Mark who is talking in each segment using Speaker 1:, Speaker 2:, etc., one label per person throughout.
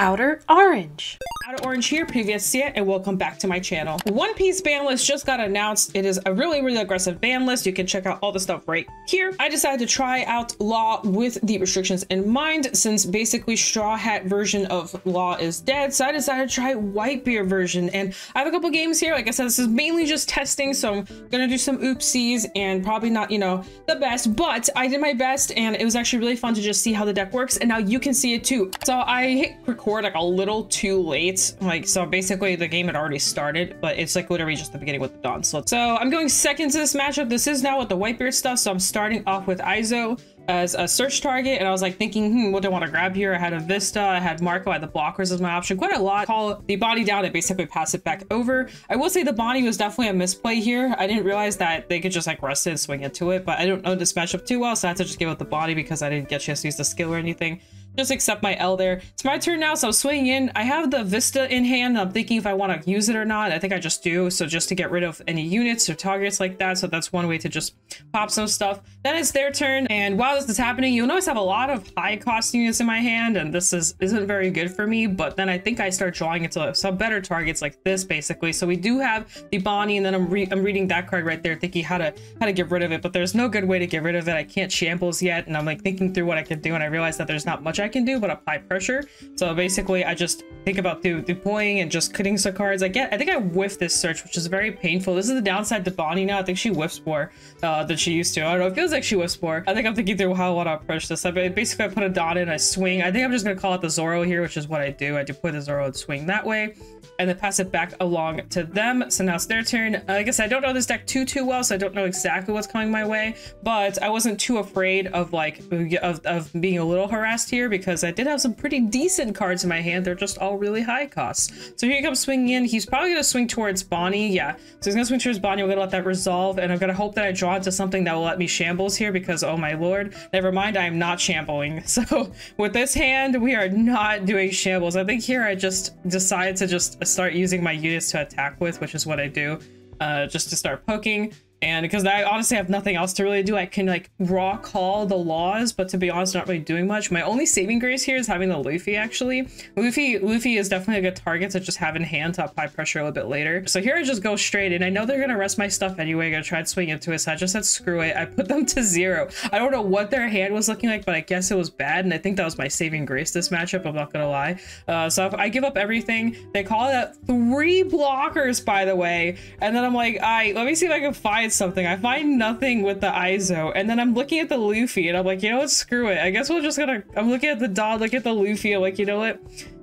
Speaker 1: Outer Orange.
Speaker 2: Outer Orange here, previous yet, and welcome back to my channel. One Piece ban list just got announced. It is a really, really aggressive ban list. You can check out all the stuff right here. I decided to try out Law with the restrictions in mind, since basically Straw Hat version of Law is dead. So I decided to try Whitebeard version, and I have a couple games here. Like I said, this is mainly just testing, so I'm gonna do some oopsies and probably not, you know, the best, but I did my best, and it was actually really fun to just see how the deck works, and now you can see it too. So I hit record like a little too late like, so basically the game had already started, but it's like literally just the beginning with the dawn slip. So I'm going second to this matchup. This is now with the Whitebeard stuff. So I'm starting off with Izo as a search target and I was like thinking, hmm, what do I want to grab here? I had a Vista, I had Marco, I had the blockers as my option. Quite a lot. Call the body down and basically pass it back over. I will say the body was definitely a misplay here. I didn't realize that they could just like rest it and swing into it, but I don't know this matchup too well, so I had to just give up the body because I didn't get a chance to use the skill or anything just accept my L there. It's my turn now, so I'm swinging in. I have the Vista in hand. I'm thinking if I want to use it or not. I think I just do. So just to get rid of any units or targets like that. So that's one way to just pop some stuff. Then it's their turn. And while this is happening, you'll notice I have a lot of high cost units in my hand. And this is, isn't very good for me. But then I think I start drawing into some better targets like this, basically. So we do have the Bonney. And then I'm, re I'm reading that card right there, thinking how to, how to get rid of it. But there's no good way to get rid of it. I can't shambles yet. And I'm like thinking through what I can do. And I realize that there's not much I can do, but apply pressure. So basically, I just think about de deploying and just cutting some cards. I get, I think I whiffed this search, which is very painful. This is the downside to Bonney now. I think she whiffs more uh, than she used to. I don't know. It feels like she whiffs more. I think I'm thinking through how I want to approach this. I basically I put a dot in, I swing. I think I'm just gonna call it the Zoro here, which is what I do. I deploy the Zoro and swing that way and then pass it back along to them. So now it's their turn. I guess I don't know this deck too, too well, so I don't know exactly what's coming my way, but I wasn't too afraid of like, of, of being a little harassed here because I did have some pretty decent cards in my hand. They're just all really high costs. So here he comes swinging in. He's probably going to swing towards Bonney. Yeah. So he's going to swing towards Bonney. We're going to let that resolve. And I'm going to hope that I draw into something that will let me shambles here because, oh my lord, never mind. I am not shambling. So with this hand, we are not doing shambles. I think here I just decide to just start using my units to attack with, which is what I do, uh, just to start poking. And because I honestly have nothing else to really do, I can like raw call the laws, but to be honest, not really doing much. My only saving grace here is having the Luffy actually. Luffy Luffy is definitely a good target to just have in hand to apply pressure a little bit later. So here I just go straight in. I know they're gonna rest my stuff anyway. I'm gonna try and swing into it. So I just said screw it. I put them to zero. I don't know what their hand was looking like, but I guess it was bad. And I think that was my saving grace this matchup. I'm not gonna lie. Uh, so I give up everything. They call it three blockers, by the way. And then I'm like, all right, let me see if I can find something. I find nothing with the Izo, and then I'm looking at the Luffy, and I'm like, you know what, screw it. I guess we're just gonna, I'm looking at the dog, look at the Luffy, I'm like, you know what?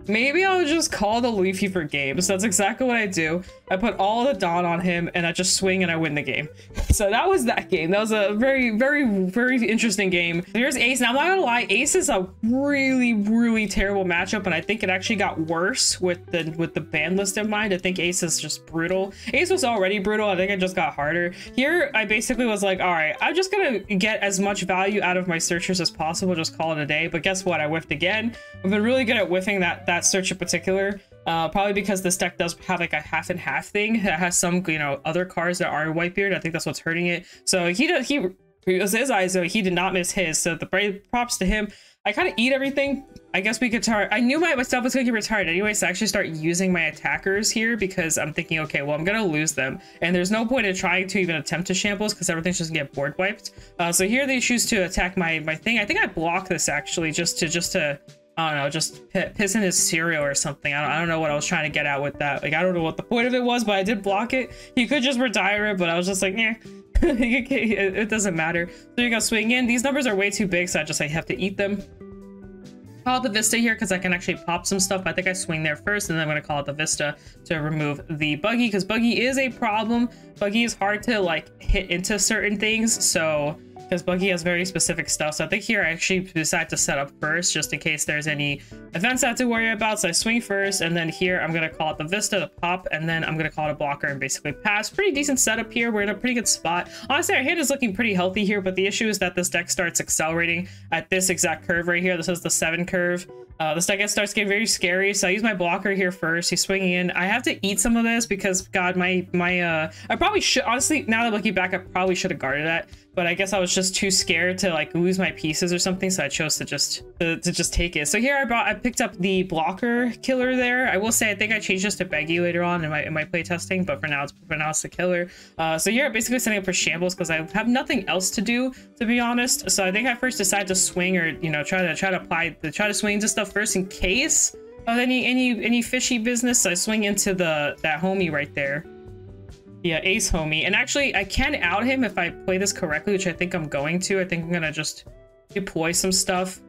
Speaker 2: Maybe I'll just call the Luffy for games. That's exactly what I do. I put all the Dawn on him and I just swing and I win the game. So that was that game. That was a very, very, very interesting game. Here's Ace. Now I'm not gonna lie, Ace is a really, really terrible matchup and I think it actually got worse with the with the ban list in mind. I think Ace is just brutal. Ace was already brutal. I think it just got harder. Here, I basically was like, all right, I'm just gonna get as much value out of my searchers as possible, just call it a day. But guess what? I whiffed again. I've been really good at whiffing that, that search in particular. Uh, probably because this deck does have like a half and half thing. It has some, you know, other cards that are Whitebeard. I think that's what's hurting it. So he does, he, it was his eyes, so he did not miss his. So the brave props to him. I kind of eat everything. I guess we could start. I knew my, myself was going to get retired anyway, so I actually start using my attackers here because I'm thinking, okay, well, I'm going to lose them. And there's no point in trying to even attempt to shambles because everything's just going to get board wiped. Uh, so here they choose to attack my, my thing. I think I block this actually just to, just to, I don't know, just piss in his cereal or something. I don't, I don't know what I was trying to get at with that. Like, I don't know what the point of it was, but I did block it. He could just retire it, but I was just like, yeah, it doesn't matter. So you go swing in. These numbers are way too big, so I just I have to eat them. Call the Vista here because I can actually pop some stuff. I think I swing there first, and then I'm going to call it the Vista to remove the Buggy because Buggy is a problem. Buggy is hard to like hit into certain things, so because Buggy has very specific stuff. So I think here I actually decide to set up first just in case there's any events I have to worry about. So I swing first and then here I'm going to call it the Vista, the pop, and then I'm going to call it a blocker and basically pass. Pretty decent setup here. We're in a pretty good spot. Honestly, our hand is looking pretty healthy here, but the issue is that this deck starts accelerating at this exact curve right here. This is the seven curve. Uh, this deck starts getting very scary, so I use my blocker here first. He's swinging in. I have to eat some of this because, God, my, my, uh, I probably should, honestly, now that looking back, I probably should have guarded that but I guess I was just too scared to like lose my pieces or something, so I chose to just to, to just take it. So here I brought I picked up the blocker killer there. I will say I think I changed this to Bege later on in my in my play testing, but for now it's for now it's the killer. Uh, so here I'm basically setting up for shambles because I have nothing else to do to be honest. So I think I first decided to swing or you know try to try to apply to try to swing into stuff first in case of any any any fishy business. So I swing into the that homie right there. Yeah, Ace Homie. And actually, I can out him if I play this correctly, which I think I'm going to. I think I'm going to just deploy some stuff,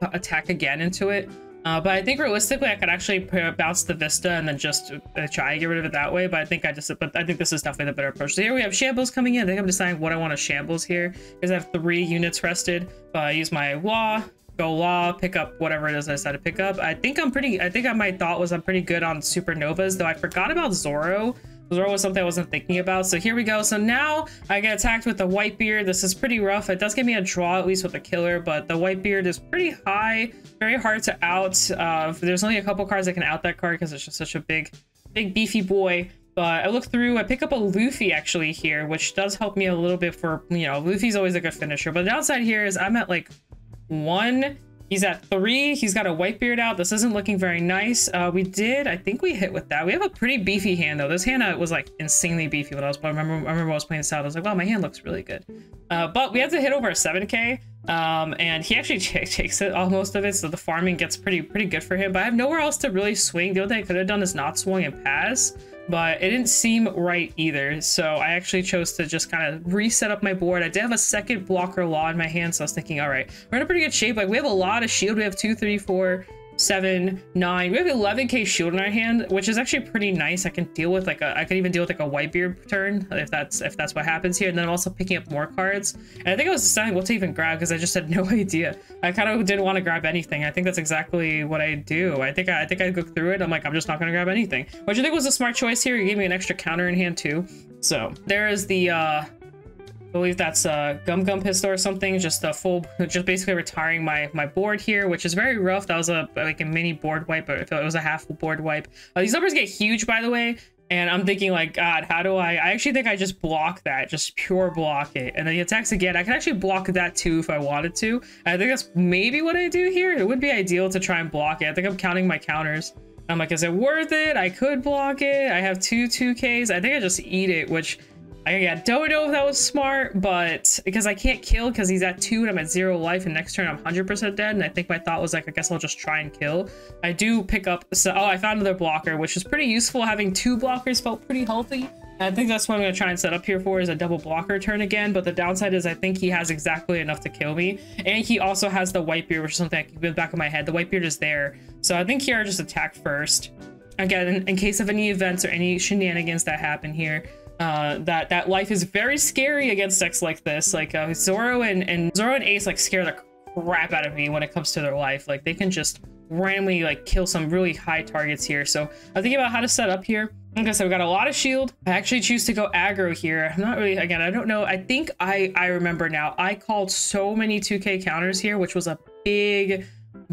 Speaker 2: uh, attack again into it. Uh, but I think realistically, I could actually bounce the Vista and then just uh, try to get rid of it that way. But I think I just, but I think this is definitely the better approach. So here we have Shambles coming in. I think I'm deciding what I want to Shambles here because I have three units rested. But I use my Law, go Law, pick up whatever it is I decide to pick up. I think I'm pretty, I think my thought was I'm pretty good on Supernovas, though I forgot about Zoro. Zoro was something I wasn't thinking about. So here we go. So now I get attacked with the white beard. This is pretty rough. It does give me a draw, at least with the killer, but the white beard is pretty high. Very hard to out. Uh, there's only a couple cards that can out that card because it's just such a big, big beefy boy. But I look through, I pick up a Luffy actually here, which does help me a little bit for, you know, Luffy's always a good finisher. But the downside here is I'm at like one He's at three. He's got a white beard out. This isn't looking very nice. Uh, we did, I think we hit with that. We have a pretty beefy hand though. This hand uh, was like insanely beefy when I was. I remember, I remember I was playing this out. I was like, wow, my hand looks really good. Uh, but we have to hit over a 7k. Um, and he actually takes it all most of it. So the farming gets pretty, pretty good for him. But I have nowhere else to really swing. The only thing I could have done is not swing and pass but it didn't seem right either. So I actually chose to just kind of reset up my board. I did have a second blocker law in my hand, so I was thinking, all right, we're in a pretty good shape. Like we have a lot of shield. We have two, three, four, seven, nine. We have 11k shield in our hand, which is actually pretty nice. I can deal with like a, I can even deal with like a white beard turn if that's if that's what happens here. And then I'm also picking up more cards. And I think I was deciding what to even grab because I just had no idea. I kind of didn't want to grab anything. I think that's exactly what I do. I think I, I think I go through it. I'm like, I'm just not to grab anything, which I think was a smart choice here. He gave me an extra counter in hand too. So there is the uh, believe that's a Gum Gum Pistol or something. Just a full, just basically retiring my my board here, which is very rough. That was a like a mini board wipe, but it was a half board wipe. Uh, these numbers get huge, by the way. And I'm thinking like, God, how do I, I actually think I just block that, just pure block it. And then he attacks again. I can actually block that too if I wanted to. I think that's maybe what I do here. It would be ideal to try and block it. I think I'm counting my counters. I'm like, is it worth it? I could block it. I have two 2Ks. I think I just eat it, which I yeah, don't know if that was smart, but because I can't kill because he's at two and I'm at zero life, and next turn I'm 100% dead. And I think my thought was like, I guess I'll just try and kill. I do pick up, so oh, I found another blocker, which is pretty useful. Having two blockers felt pretty healthy. I think that's what I'm going to try and set up here for is a double blocker turn again. But the downside is I think he has exactly enough to kill me. And he also has the white beard, which is something I keep in the back of my head. The white beard is there. So I think here I just attack first. Again, in, in case of any events or any shenanigans that happen here uh, that that life is very scary against decks like this. Like uh, Zoro and and Zoro and Ace like scare the crap out of me when it comes to their life. Like they can just randomly like kill some really high targets here. So I'm thinking about how to set up here. Like I said, we got a lot of shield. I actually choose to go aggro here. I'm not really, again, I don't know. I think I, I remember now. I called so many 2k counters here, which was a big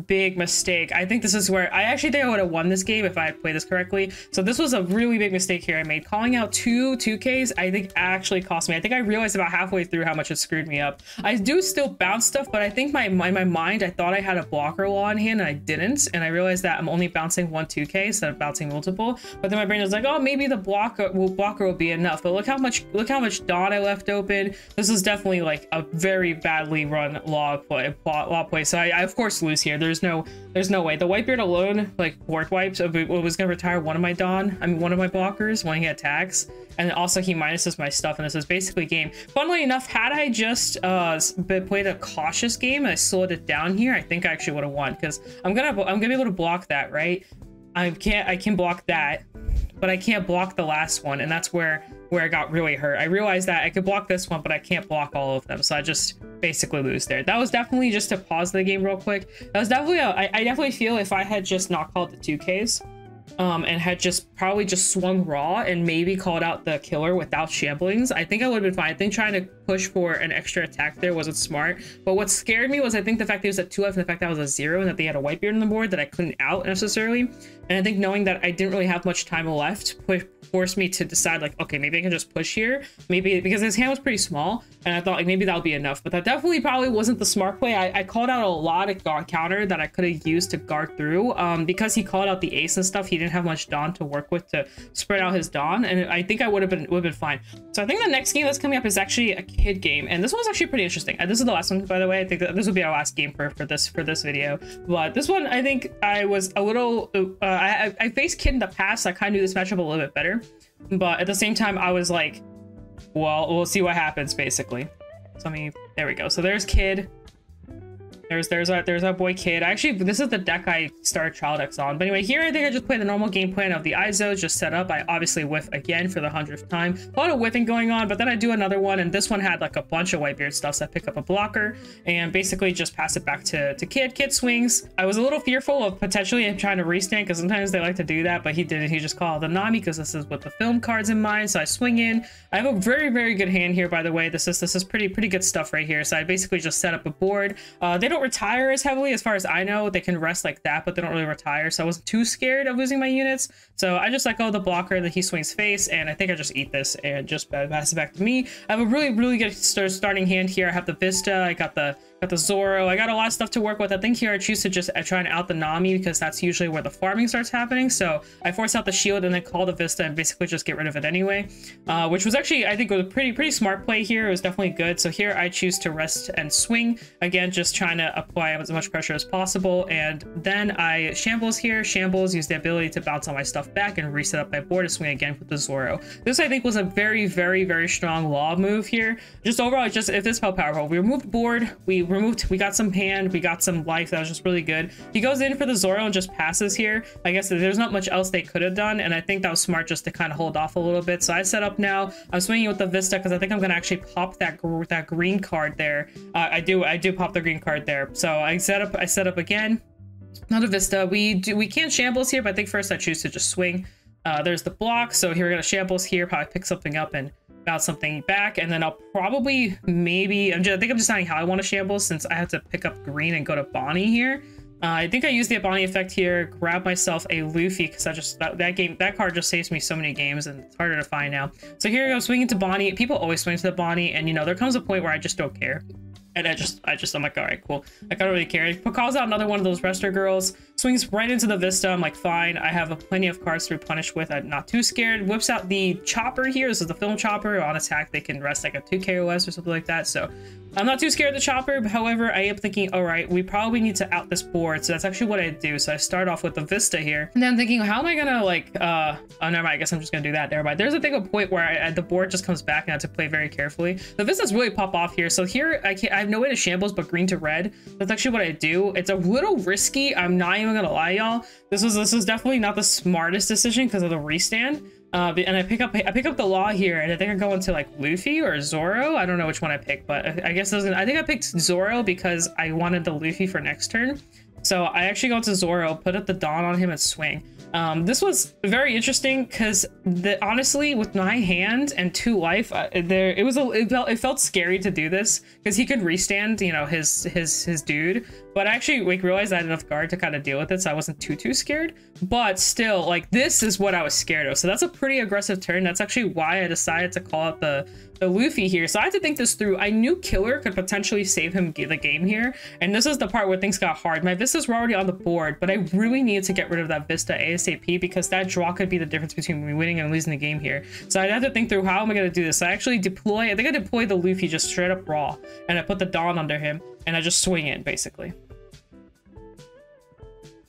Speaker 2: big mistake. I think this is where I actually think I would have won this game if I had played this correctly. So this was a really big mistake here I made. Calling out two 2Ks, I think actually cost me. I think I realized about halfway through how much it screwed me up. I do still bounce stuff, but I think my, my, my mind, I thought I had a blocker law in hand and I didn't. And I realized that I'm only bouncing one 2K instead of bouncing multiple. But then my brain was like, oh, maybe the blocker will, blocker will be enough. But look how much, look how much Dawn I left open. This is definitely like a very badly run law play, law play. So I, I of course lose here. There's no there's no way. The Whitebeard alone, like board wipes, was gonna retire one of my Dawn. I mean one of my blockers when he attacks. And also he minuses my stuff, and this is basically game. Funnily enough, had I just uh played a cautious game and I slowed it down here, I think I actually would have won because I'm gonna I'm gonna be able to block that, right? I can't I can block that, but I can't block the last one, and that's where where I got really hurt. I realized that I could block this one, but I can't block all of them. So I just basically lose there. That was definitely just to pause the game real quick. That was definitely, a, I, I definitely feel if I had just not called the 2Ks, um, and had just probably just swung raw and maybe called out the killer without shamblings, I think I would have been fine. I think trying to push for an extra attack there wasn't smart. But what scared me was I think the fact that it was a 2F and the fact that was a 0 and that they had a Whitebeard on the board that I couldn't out necessarily. And I think knowing that I didn't really have much time left forced me to decide like, okay, maybe I can just push here. Maybe because his hand was pretty small and I thought like maybe that would be enough. But that definitely probably wasn't the smart play. I, I called out a lot of counter that I could have used to guard through. Um, because he called out the ace and stuff, he didn't have much Dawn to work with to spread out his Dawn. And I think I would have been would have been fine. So I think the next game that's coming up is actually a kid game. And this one's actually pretty interesting. Uh, this is the last one, by the way. I think that this will be our last game for, for this for this video. But this one, I think I was a little uh, I, I faced kid in the past. I kind of knew this matchup a little bit better. But at the same time, I was like, well, we'll see what happens, basically. So let me, there we go. So there's Kid. There's there's our there's our boy Kid. Actually, this is the deck I started Child decks on. But anyway, here I think I just play the normal game plan of the Izo just set up. I obviously whiff again for the hundredth time. A lot of whiffing going on, but then I do another one, and this one had like a bunch of Whitebeard stuff. So I pick up a blocker and basically just pass it back to, to Kid. Kid swings. I was a little fearful of potentially trying to restand because sometimes they like to do that, but he didn't. He just called the Nami because this is with the film cards in mind. So I swing in. I have a very, very good hand here, by the way. This is this is pretty, pretty good stuff right here. So I basically just set up a board. Uh, they don't don't retire as heavily as far as I know. They can rest like that, but they don't really retire. So I wasn't too scared of losing my units. So I just let go of the blocker that he swings face, and I think I just eat this and just pass it back to me. I have a really, really good starting hand here. I have the Vista. I got the Got the Zoro. I got a lot of stuff to work with. I think here I choose to just try and out the Nami because that's usually where the farming starts happening. So I force out the shield and then call the Vista and basically just get rid of it anyway, uh, which was actually, I think, was a pretty, pretty smart play here. It was definitely good. So here I choose to rest and swing. Again, just trying to apply as much pressure as possible. And then I shambles here. Shambles use the ability to bounce all my stuff back and reset up my board to swing again with the Zoro. This, I think, was a very, very, very strong law move here. Just overall, just if this felt powerful, we removed board, we removed, we got some hand, we got some life. That was just really good. He goes in for the Zoro and just passes here. I guess there's not much else they could have done. And I think that was smart just to kind of hold off a little bit. So I set up now. I'm swinging with the Vista because I think I'm to actually pop that, that green card there. Uh, I do, I do pop the green card there. So I set up, I set up again. Not a Vista. We do, we can shambles here, but I think first I choose to just swing. Uh, there's the block. So here we're to shambles here, probably pick something up and bounce something back, and then I'll probably maybe I'm just, I think I'm deciding how I want to shamble since I have to pick up green and go to Bonney here. Uh, I think I use the Bonney effect here, grab myself a Luffy because I just that, that, game that card just saves me so many games and it's harder to find now. So here I go swinging to Bonney. People always swing to the Bonney, and you know there comes a point where I just don't care. And I just, I just, I'm like, all right, cool. I don't really care. Calls out another one of those Rester girls, swings right into the Vista. I'm like, fine. I have a plenty of cards to replenish with. I'm not too scared. Whips out the Chopper here. This is the Film Chopper. On attack, they can rest like a 2 KOS or something like that. So I'm not too scared of the chopper, however, I am thinking, all right, we probably need to out this board. So that's actually what I do. So I start off with the Vista here. And then I'm thinking, how am I gonna like, uh, oh, never mind. I guess I'm just gonna do that. Never mind. There's a thing, a point where I, the board just comes back and I have to play very carefully. The Vistas really pop off here. So here I can't, I have no way to shambles but green to red. That's actually what I do. It's a little risky. I'm not even gonna lie, y'all. This was, this is definitely not the smartest decision because of the restand. Uh, and I pick up I pick up the law here, and I think I go into like Luffy or Zoro. I don't know which one I picked, but I guess. I think I picked Zoro because I wanted the Luffy for next turn. So I actually go to Zoro, put up the Dawn on him, and swing. Um, this was very interesting because honestly, with my hand and two life, uh, there it was a it felt, it felt scary to do this because he could restand, you know, his his his dude. But I actually like realized I had enough guard to kind of deal with it, so I wasn't too too scared. But still, like this is what I was scared of. So that's a pretty aggressive turn. That's actually why I decided to call out the the Luffy here. So I had to think this through. I knew Killer could potentially save him the game here. And this is the part where things got hard. My Vistas were already on the board, but I really needed to get rid of that Vista ASAP because that draw could be the difference between me winning and losing the game here. So I had to think through how am I going to do this. I actually deploy, I think I deployed the Luffy just straight up raw. And I put the Dawn under him and I just swing it basically.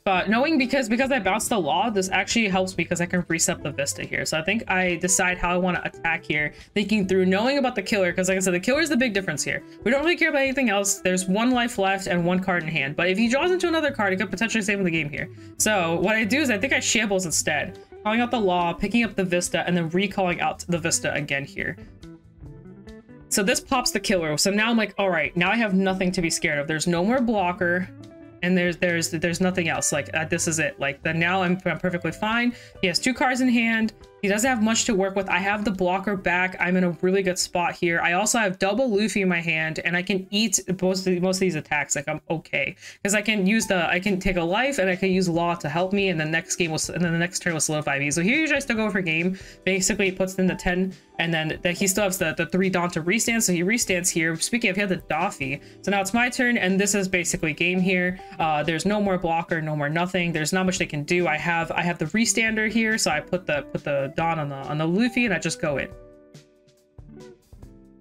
Speaker 2: But knowing because because I bounced the law, this actually helps because I can reset the Vista here. So I think I decide how I want to attack here, thinking through knowing about the killer, because like I said, the killer is the big difference here. We don't really care about anything else. There's one life left and one card in hand. But if he draws into another card, he could potentially save him the game here. So what I do is I think I shambles instead. Calling out the law, picking up the Vista, and then recalling out the Vista again here. So this pops the killer. So now I'm like, all right, now I have nothing to be scared of. There's no more blocker. And there's there's there's nothing else like uh, this is it like the now I'm, I'm perfectly fine he has two cards in hand he doesn't have much to work with. I have the blocker back. I'm in a really good spot here. I also have double Luffy in my hand and I can eat most of, most of these attacks. Like I'm okay because I can use the, I can take a life and I can use law to help me. And the next game was, and then the next turn will solidify me. So here usually I still go for game. Basically it puts in the 10 and then that he still has the, the three Dawn to restand. So he restands here. Speaking of, he had the Doffy. So now it's my turn and this is basically game here. Uh, there's no more blocker, no more nothing. There's not much they can do. I have, I have the restander here. So I put the, put the Dawn on the on the Luffy and I just go in.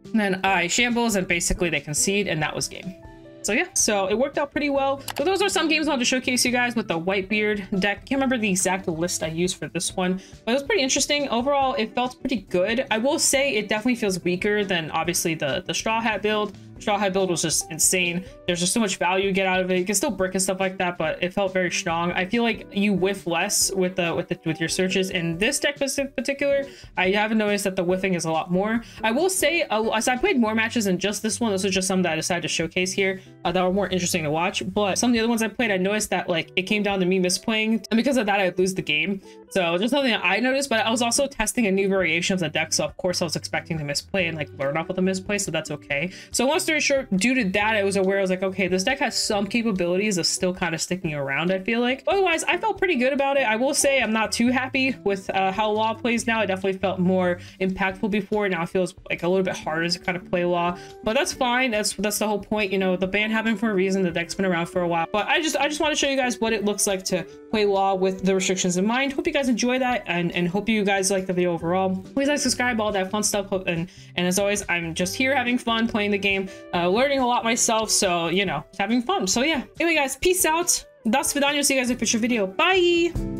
Speaker 2: And then I shambles and basically they concede and that was game. So yeah, so it worked out pretty well. So those are some games I wanted to showcase you guys with the Whitebeard deck. I Can't remember the exact list I used for this one, but it was pretty interesting. Overall, it felt pretty good. I will say it definitely feels weaker than obviously the, the Straw Hat build. Straw Hat build was just insane. There's just so much value you get out of it. You can still brick and stuff like that, but it felt very strong. I feel like you whiff less with the with the with your searches in this deck in particular. I haven't noticed that the whiffing is a lot more. I will say, uh, as I played more matches than just this one, this was just some that I decided to showcase here uh, that were more interesting to watch. But some of the other ones I played, I noticed that like it came down to me misplaying, and because of that, I'd lose the game. So just something I noticed, but I was also testing a new variation of the deck, so of course I was expecting to misplay and like learn off of the misplay, so that's okay. So long short, due to that, I was aware, I was like, okay, this deck has some capabilities of still kind of sticking around, I feel like. Otherwise, I felt pretty good about it. I will say I'm not too happy with uh, how Law plays now. I definitely felt more impactful before. Now it feels like a little bit harder to kind of play Law, but that's fine. That's that's the whole point. You know, the ban happened for a reason. The deck's been around for a while, but I just I just want to show you guys what it looks like to play Law with the restrictions in mind. Hope you guys enjoy that and, and hope you guys like the video overall. Please like, subscribe, all that fun stuff. And, and as always, I'm just here having fun playing the game, uh, learning a lot myself. So, you know, having fun. So yeah. Anyway, guys, peace out. Das vidanios. See you guys in a future video. Bye.